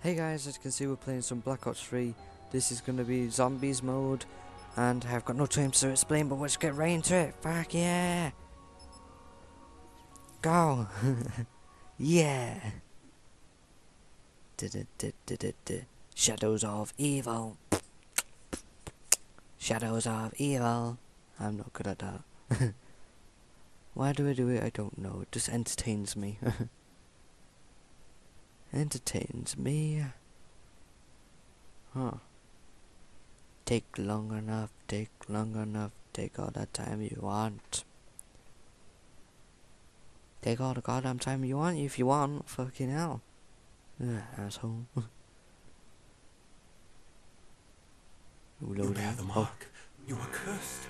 Hey guys, as you can see we're playing some Black Ops 3. This is going to be zombies mode. And I've got no time to explain, but let's get right into it. Fuck yeah! Go! yeah! Du-du-du-du-du-du. Shadows of Evil. Shadows of Evil. I'm not good at that. Why do I do it? I don't know. It just entertains me. entertains me. Huh. Take long enough, take long enough, take all the time you want. Take all the goddamn time you want if you want, fucking hell. Ugh, asshole. You Reloading. bear the Oh, mark. You are cursed.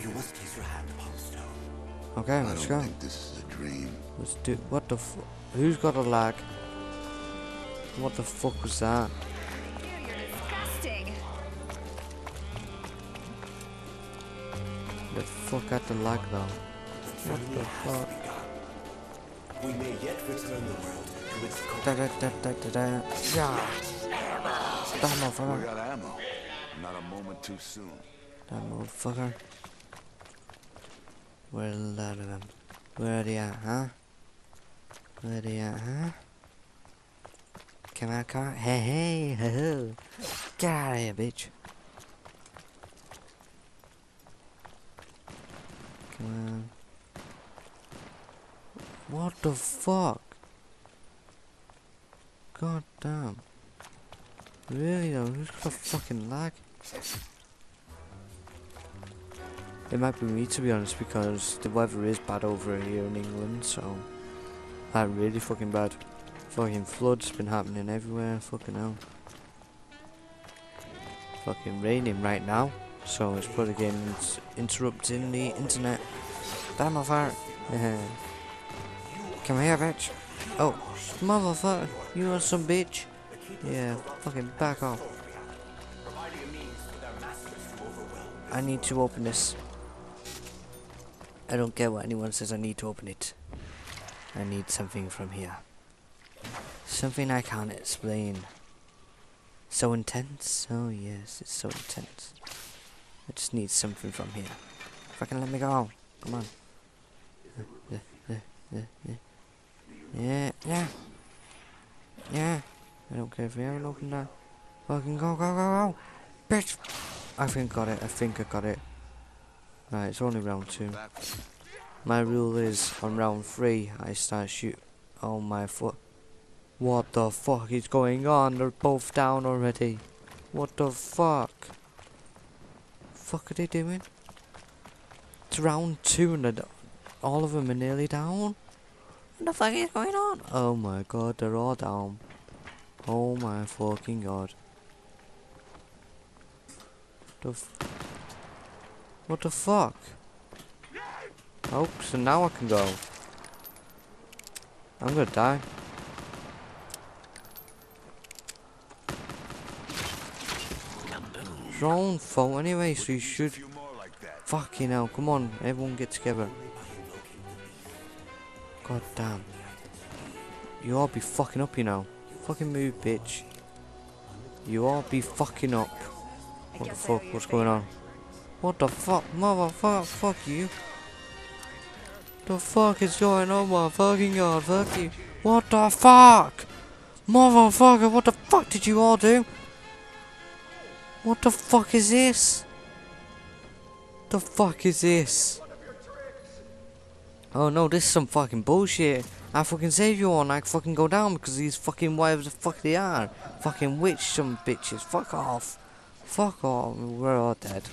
You must place your hand upon stone. okay, let's don't go. think this is a dream. Let's do. What the f? Who's got a lag? What the fuck was that? Ew, you're disgusting. The fuck had the lag though? What the fuck? We may yet return the world to its Da core. da da da da da. Yeah. That We motherfucker. got ammo. Not a moment too soon. That motherfucker. Where's a lot of them? Where are they at, huh? Where are they at, huh? On, come on. Hey, hey. Get out of here, bitch. Come on. What the fuck? God damn. Really though, who's got a fucking lag? It might be me to be honest because the weather is bad over here in England, so like really fucking bad. Fucking floods been happening everywhere, fucking hell. Fucking raining right now, so it's probably getting interrupting the internet. Damn my fire. Uh-huh. Come here, bitch. Oh, motherfucker, you are some bitch? Yeah, fucking back off. Providing a means for their masters to overwhelm. I need to open this. I don't care what anyone says, I need to open it. I need something from here. Something I can't explain. So intense? Oh yes, it's so intense. I just need something from here. Fucking let me go. Come on. Yeah, yeah, yeah. I don't care if we haven't opened that. Fucking go, go, go, go. Bitch. I think I got it. I think I got it. Right, it's only round two. My rule is on round three, I start shoot. Oh my foot. What the fuck is going on? They're both down already. What the fuck? Fuck are they doing? It's round two and all of them are nearly down. What the fuck is going on? Oh my god, they're all down. Oh my fucking god. The what the fuck? Oh, so now I can go. I'm gonna die. Your own fault anyway, so you should. few more like. Fucking hell, come on, everyone get together. God damn. You all be fucking up, you know. Fucking move, bitch. You all be fucking up. What the fuck? What's going on? What the fuck? Motherfucker, fuck you. The fuck is going on, my fucking god? Fuck you. What the fuck? Motherfucker, what the fuck did you all do? What the fuck is this? The fuck is this? Oh no, this is some fucking bullshit. I fucking save you all and I fucking go down because these fucking whatever the fuck they are. Fucking witch some bitches. Fuck off. Fuck off. We're all dead.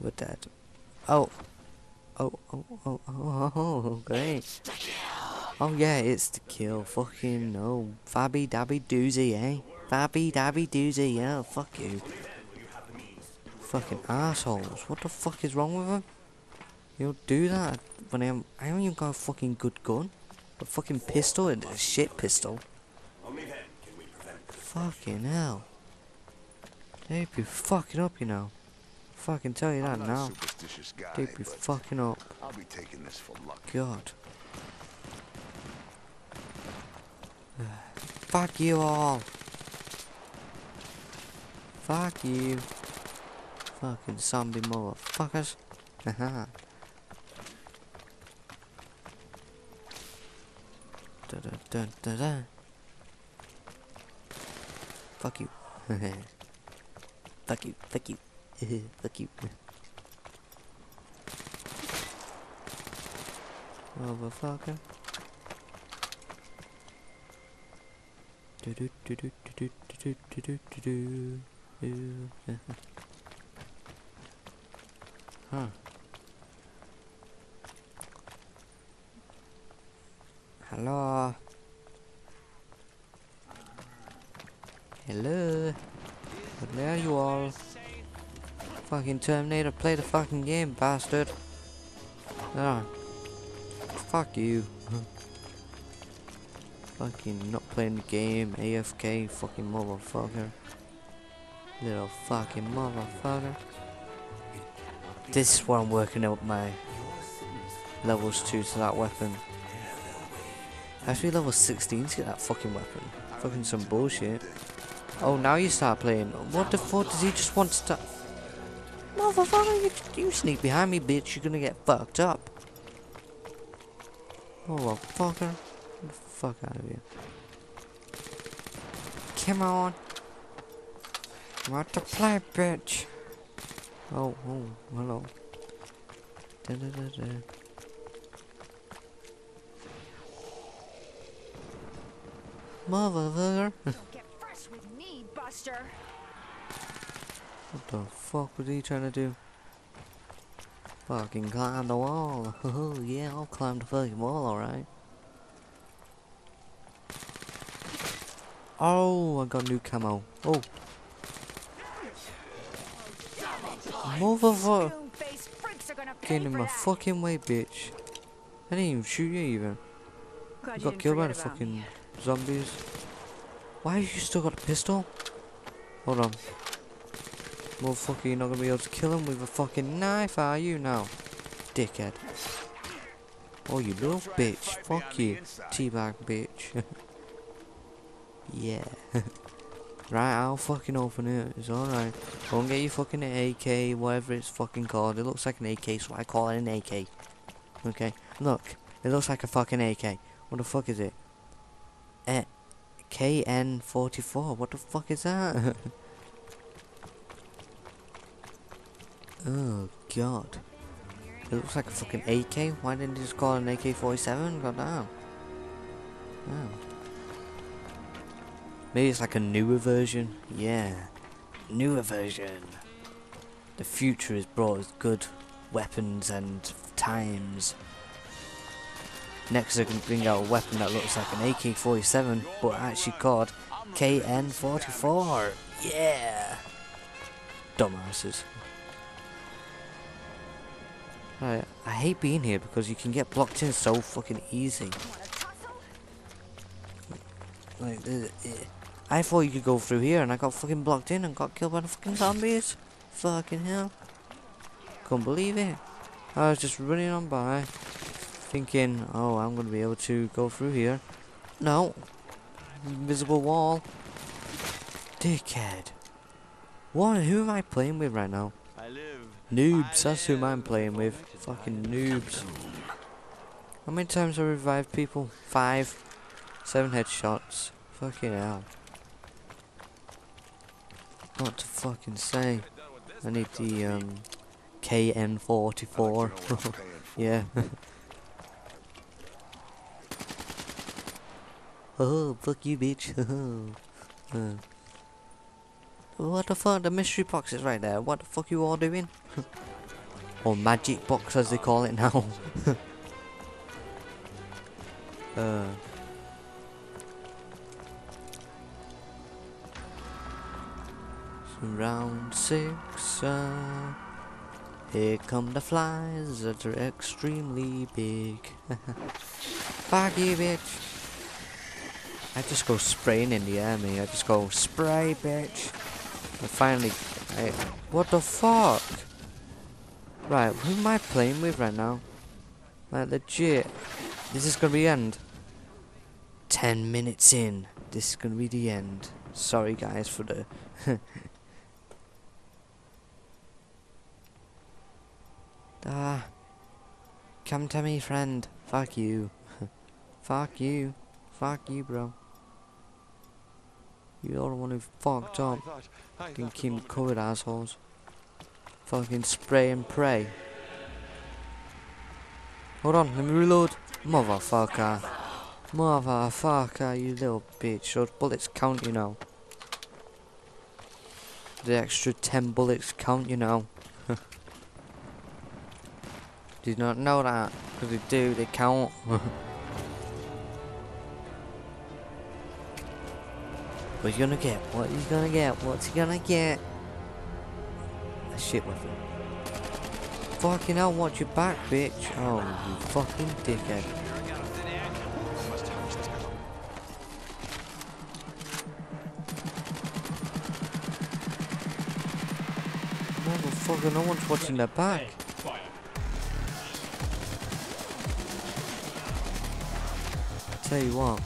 We're dead. Oh. Oh, oh, oh, oh, oh, great. Oh yeah, it's the kill. Fucking no. Fabby dabby doozy, eh? Fabby dabby doozy, yeah, fuck you. Fucking assholes. What the fuck is wrong with them? You don't do that when I'm. I haven't even got a fucking good gun. A fucking pistol and a shit pistol. Only then can we prevent Fucking hell. They'd be fucking up, you know. Fucking tell you that now. guy, They'd be fucking up. I'll be taking this for luck. God. Fuck you all. Fuck you. Fucking zombie motherfuckers. Haha. da da da da da. Fuck you. fuck you. Fuck you. fuck you. Motherfucker. Do do do do do do do do do do do. Huh. Hello. Hello. Where are you all? Fucking Terminator, play the fucking game, bastard. Ah. Fuck you. fucking not playing the game, AFK, fucking motherfucker. Little fucking motherfucker. This is what I'm working out my levels to to that weapon. I have to be level 16 to get that fucking weapon. Fucking some bullshit. Oh, now you start playing. What the fuck does he just want to? Motherfucker, you, you sneak behind me, bitch. You're gonna get fucked up. Oh, fucker. Get the fuck out of here. Come on. Want to play, bitch. Oh, oh, hello. Da da da da. Motherfucker. Don't get fresh with me, Buster. What the fuck was he trying to do? Fucking climb the wall. Oh yeah, I'll climb the fucking wall, alright. Oh, I got new camo. Oh. Gonna pay Get in my fucking way, bitch. I didn't even shoot you even. You got killed by the fucking me. zombies. Why have you still got a pistol? Hold on. Motherfucker, you're not gonna be able to kill him with a fucking knife, are you now? Dickhead. Oh, you little bitch. Fuck you. Teabag bitch. yeah. right, I'll fucking open it. It's alright. Go and get your fucking AK, whatever it's fucking called. It looks like an AK, so I call it an AK. Okay? Look, it looks like a fucking AK. What the fuck is it? Eh, KN44. What the fuck is that? oh god. It looks like a fucking AK. Why didn't they just call it an AK-47? God damn. Maybe it's like a newer version. Yeah. Newer version. The future has brought us good weapons and times. Next going to bring out a weapon that looks like an AK-47 but actually called KN-44. Yeah! Dumbasses. I, I hate being here because you can get blocked in so fucking easy. Like, uh, I thought you could go through here and I got fucking blocked in and got killed by the fucking zombies. Fucking hell. Couldn't believe it. I was just running on by, thinking, oh, I'm gonna be able to go through here. No. Invisible wall. Dickhead. What? Who am I playing with right now? I live. Noobs, that's who I'm playing with. Fucking noobs. How many times have I revived people? Five. Seven headshots. Fucking hell. What to fucking say? I need the um KN44. yeah. oh, fuck you, bitch. uh. What the fuck? The mystery box is right there. What the fuck you all doing? or magic box as they call it now. uh. Round six, uh, here come the flies that are extremely big. You, bitch. I just go spraying in the air, me. I just go spray, bitch. And finally, I, what the fuck? Right, who am I playing with right now? Like legit, this is gonna be the end. Ten minutes in, this is gonna be the end. Sorry guys for the Ah. Come to me, friend. Fuck you. Fuck you. Fuck you, bro. You're the one who fucked up. Fucking keep covered, assholes. Fucking spray and pray. Hold on, let me reload. Motherfucker. Motherfucker, you little bitch. Those bullets count, you know. The extra 10 bullets count, you know. Did not know that. Because they do, they count. What you gonna get? What you gonna get? What's he gonna get? A shit weapon. Fucking hell, watch your back, bitch. Oh, you fucking dickhead. Motherfucker, no one's watching their back. Tell you what.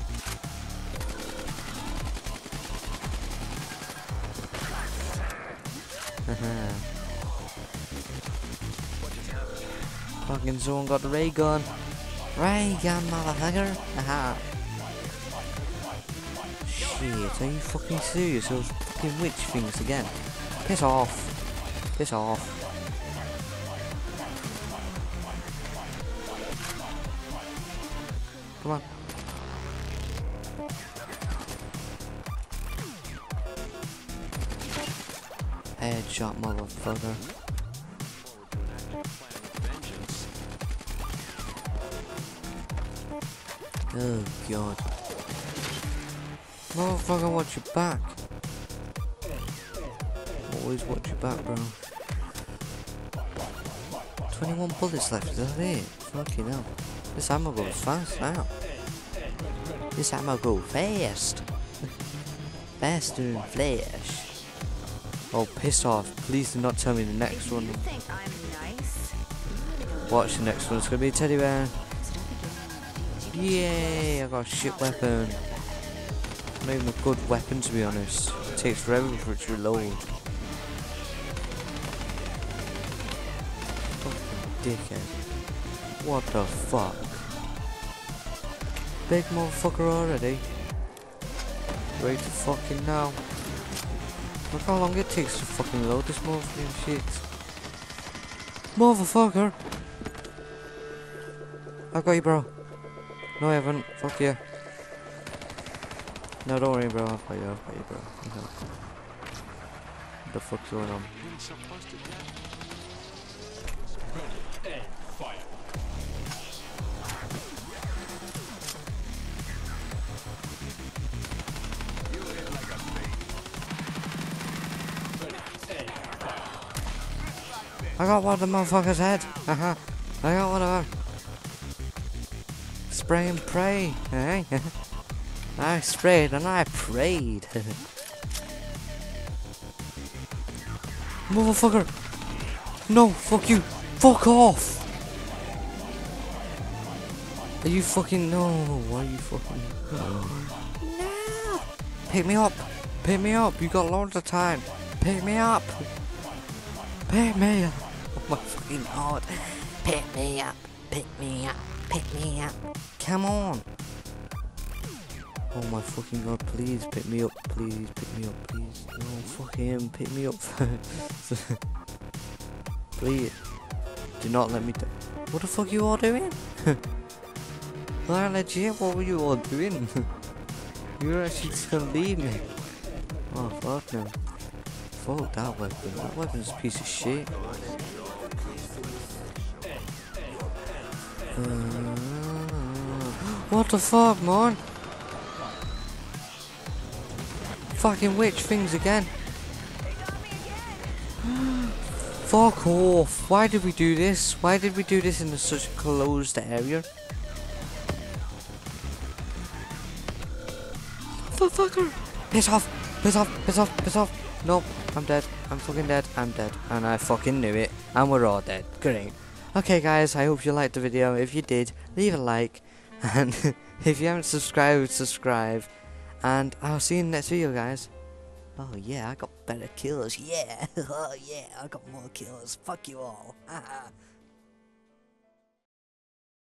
Fucking someone got the ray gun. Ray gun, motherfucker. Aha. Shit, are you fucking serious? Those fucking witch things again. Piss off. Piss off. Come on. Headshot, motherfucker. Oh god. Motherfucker, watch your back. Always watch your back, bro. 21 bullets left, is that it? Fucking hell. This ammo goes fast now. This ammo go fast. Faster than flash. Oh, piss off. Please do not tell me the next one. you think I'm nice? Watch the next one. It's gonna be a teddy bear. Yay! I got a shit weapon. Not even a good weapon to be honest. It takes forever for it to reload. Fucking dickhead. What the fuck? Big motherfucker already. Ready to fucking now. Look how long it takes to fucking load this motherfucking shit. Motherfucker! I got you, bro. No, I haven't. Fuck you. No, don't worry, bro. I've got you. I've got you, bro. Okay. What the fuck's going on? I got one of the motherfucker's head. Haha. I got one of them. Spray and pray. Eh? I sprayed and I prayed. Motherfucker. No, fuck you. Fuck off. Are you fucking no? Why are you fucking? no. Pick me up. Pick me up. You got loads of time. Pick me up. Pick me up. Oh my fucking god. Pick me up. Pick me up. Pick me up. Come on. Oh my fucking god, please pick me up, please pick me up, please. No, fuck him, pick me up please. Do not let me What the fuck you all doing? like legit, what were you all doing? you were actually just gonna leave me. Oh fuck no. Fuck that weapon. That weapon's a piece of shit. Uh, what the fuck, man? Fucking witch things again. Fuck off. Why did we do this? Why did we do this in such a closed area? Fucker. Piss off. Piss off. Piss off. Piss off. Nope. I'm dead. I'm fucking dead. I'm dead. And I fucking knew it. And we're all dead. Great. Okay guys, I hope you liked the video. If you did, leave a like. And if you haven't subscribed, subscribe. And I'll see you in the next video, guys. Oh yeah, I got better kills. Yeah. oh yeah, I got more kills. Fuck you all.